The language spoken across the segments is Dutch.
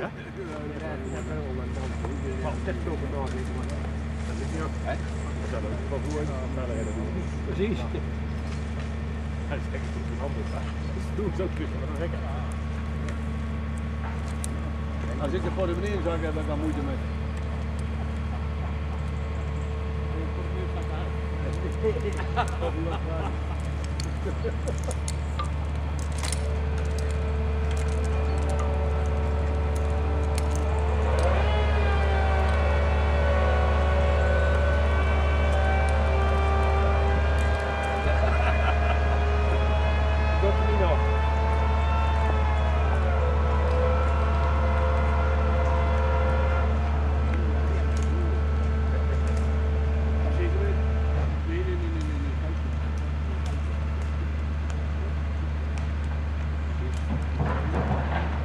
Ja? Precies. Hij is echt goed in handen. Doe zo terug, maar dan rekken. Als ik de portemonnee in zak heb, heb ik dan moeite met. Dat niet nog. Nee, nee, nee, nee, nee, nee. thuis niet.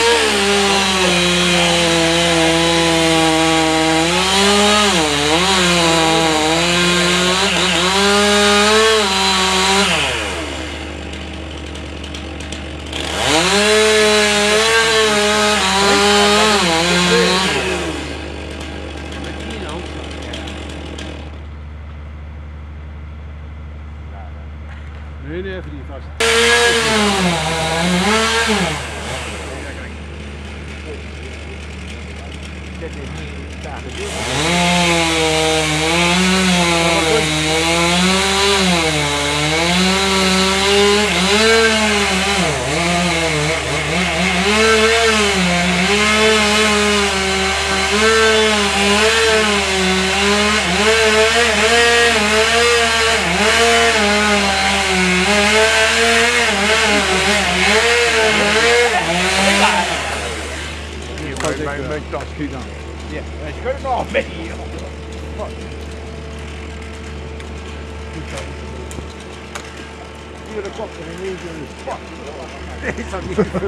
These are beautiful.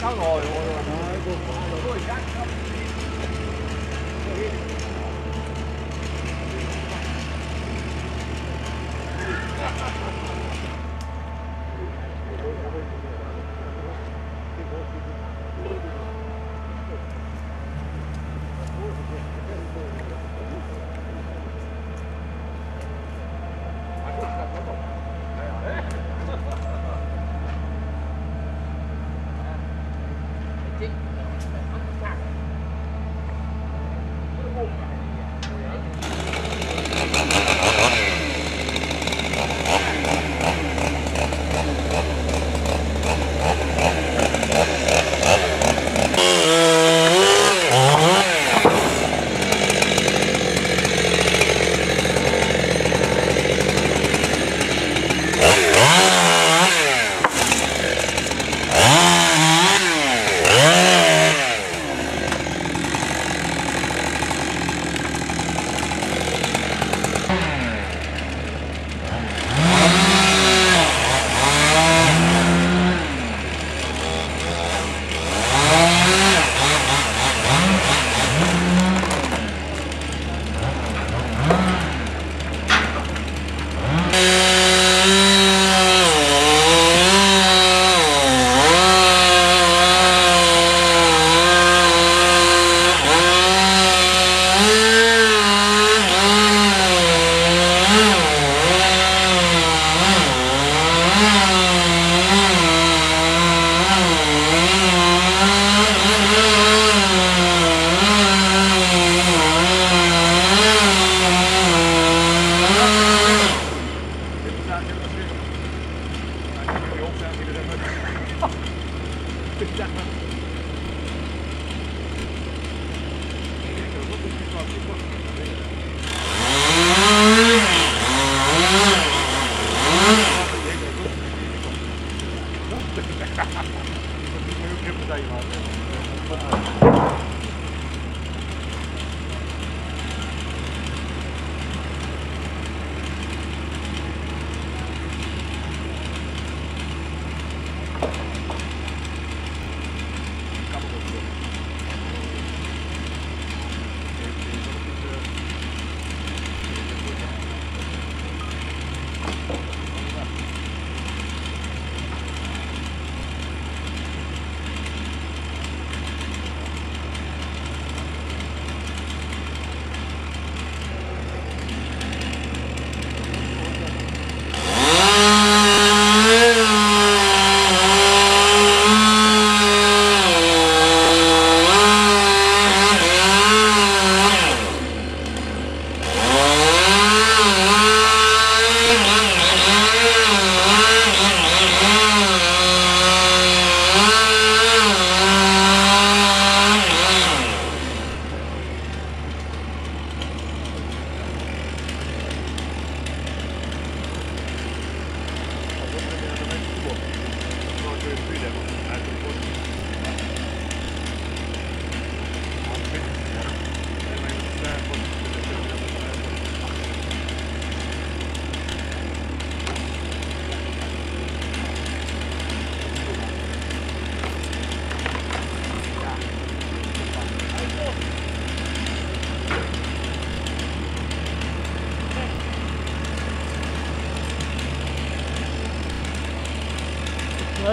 Cá ngồi rồi.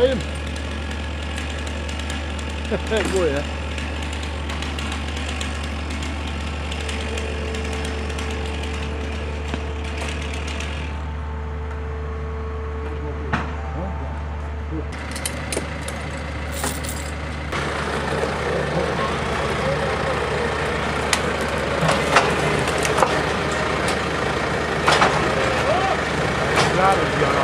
Is dat niet. Nou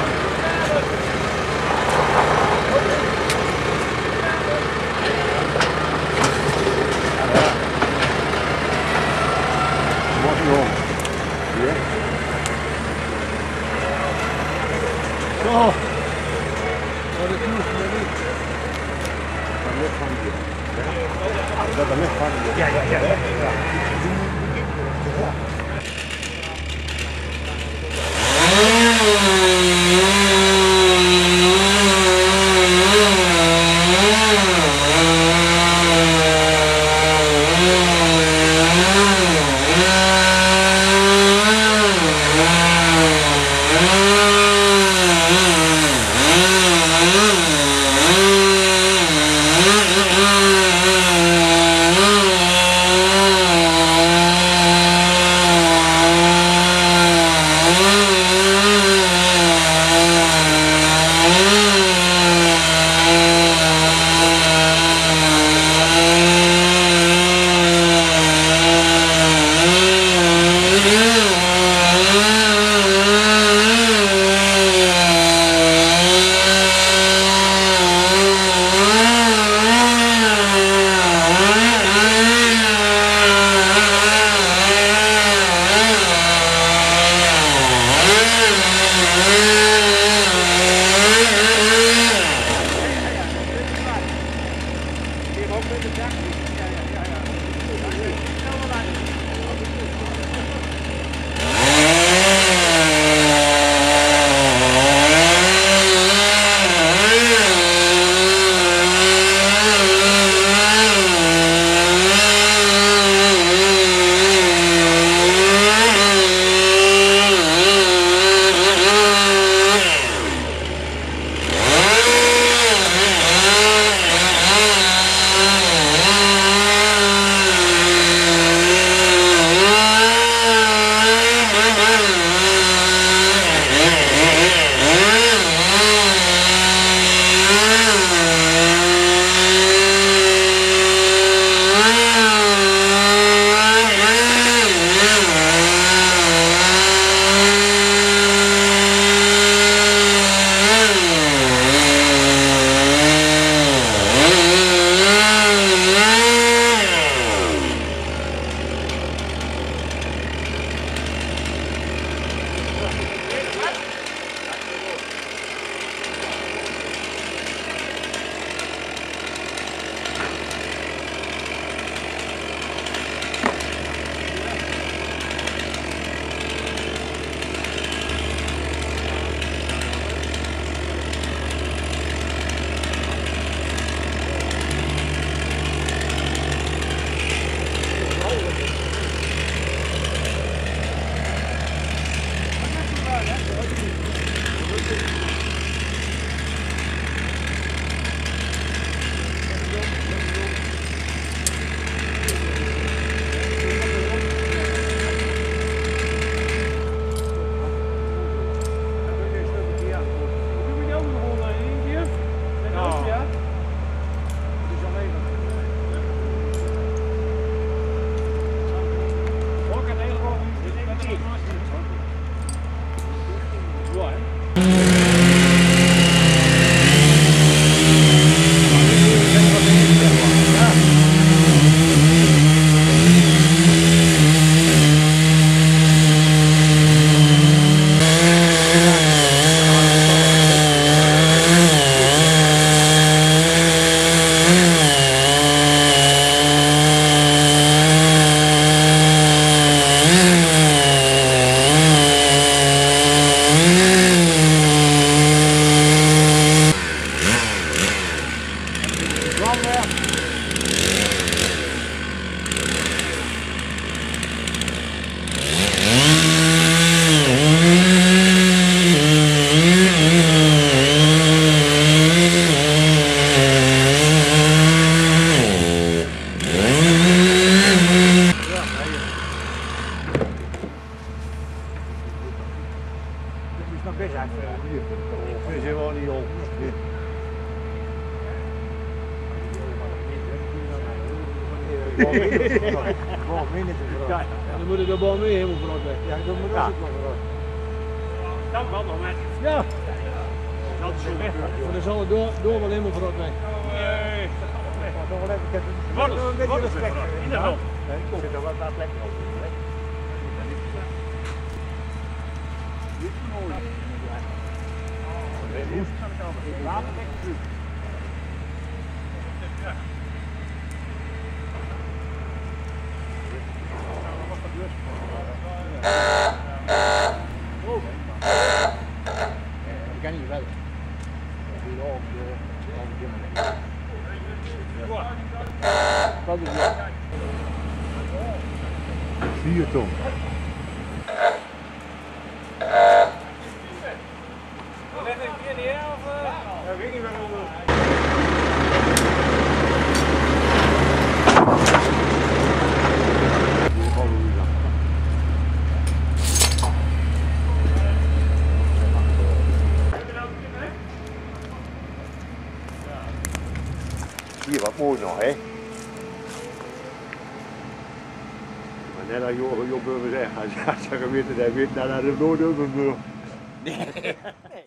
dan moet ik de bal mee helemaal verrot weg. Ja, dat moet Ja. ook wel vooruit. dank wel nog met. Ja, Dat is zo weg. maar dan zal het door, door wel helemaal verrot weg. Nee. Ik Wat is een beetje is respect. In de hand. Ik zit er wel wat lekker op. hè. Dat Muito. Maar net als Johan Job zegt, als je weer te zijn, weet naar de noord